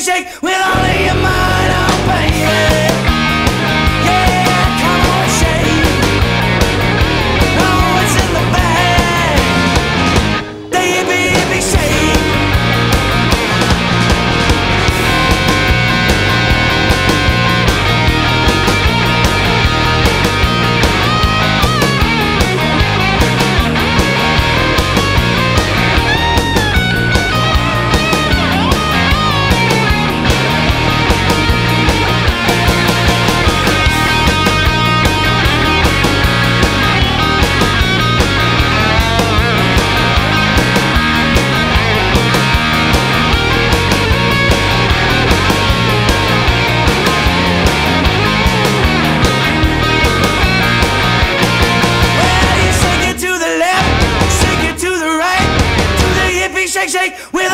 shake, shake with all of your might. shake, shake. We're